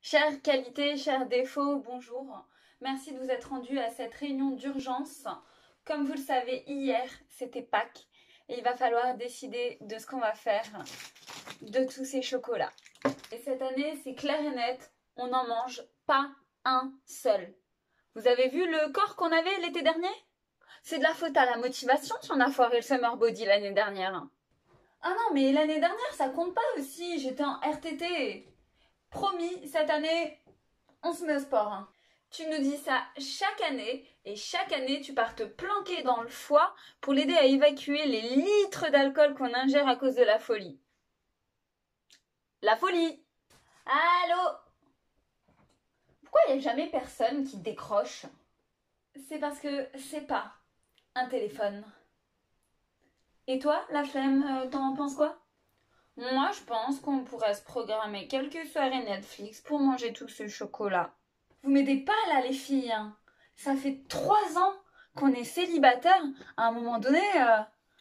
Chère qualité, cher défaut, bonjour. Merci de vous être rendu à cette réunion d'urgence. Comme vous le savez, hier, c'était Pâques et il va falloir décider de ce qu'on va faire de tous ces chocolats. Et cette année, c'est clair et net, on n'en mange pas un seul. Vous avez vu le corps qu'on avait l'été dernier? C'est de la faute à la motivation si on a foiré le summer body l'année dernière. Ah non, mais l'année dernière, ça compte pas aussi. J'étais en RTT. Promis, cette année, on se met au sport. hein. Tu nous dis ça chaque année et chaque année, tu pars te planquer dans le foie pour l'aider à évacuer les litres d'alcool qu'on ingère à cause de la folie. La folie Allô? Pourquoi il n'y a jamais personne qui décroche? C'est parce que c'est pas un téléphone. Et toi, la flemme, euh, t'en penses quoi? Moi, je pense qu'on pourrait se programmer quelques soirées Netflix pour manger tout ce chocolat. Vous m'aidez pas là, les filles. hein. Ça fait trois ans qu'on est célibataire. À un moment donné, euh,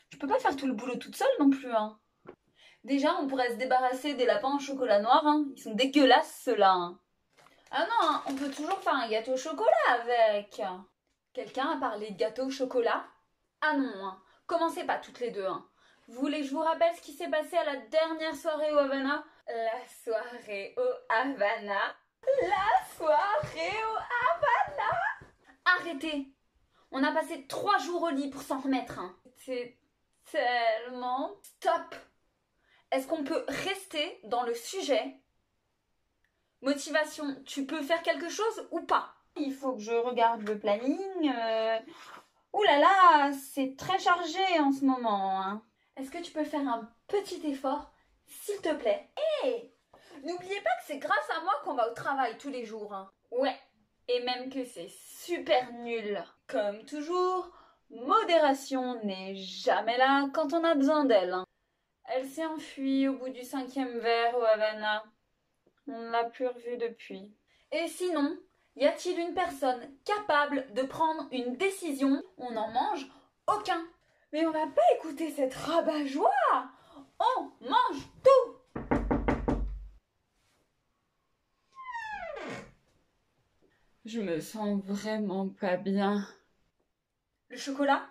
je peux pas faire tout le boulot toute seule non plus. Hein. Déjà, on pourrait se débarrasser des lapins au chocolat noir. hein. Ils sont dégueulasses ceux-là. Ah non, on peut toujours faire un gâteau au chocolat avec. Quelqu'un a parlé de gâteau au chocolat? Ah non, commencez pas toutes les deux. Vous voulez que je vous rappelle ce qui s'est passé à la dernière soirée au Havana? La soirée au Havana. La soirée au Havana. Arrêtez. On a passé trois jours au lit pour s'en remettre. hein. C'est tellement stop. Est-ce qu'on peut rester dans le sujet? Motivation, tu peux faire quelque chose ou pas? Il faut que je regarde le planning. Euh... Ouh là là, c'est très chargé en ce moment. hein. Est-ce que tu peux faire un petit effort, s'il te plaît? Hé N'oubliez pas que c'est grâce à moi qu'on va au travail tous les jours. hein. Ouais, et même que c'est super nul. Comme toujours, modération n'est jamais là quand on a besoin d'elle. hein. Elle s'est enfuie au bout du cinquième verre au Havana. On ne l'a plus revue depuis. Et sinon, y a-t-il une personne capable de prendre une décision? On n'en mange aucun. Mais on va pas écouter cette rabat-joie. On mange tout. Je me sens vraiment pas bien. Le chocolat?